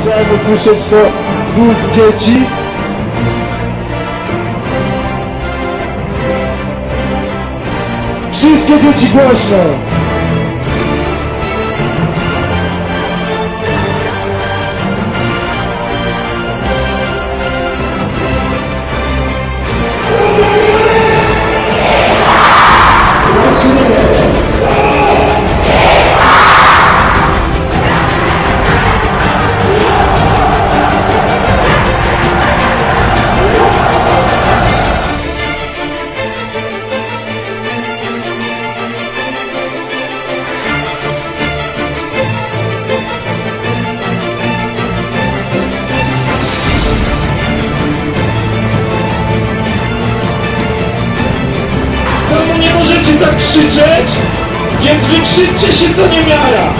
chciałem usłyszeć to z ust dzieci. Wszystkie dzieci głośno! Krzyczeć? Więc wykrzyczcie się co nie miara!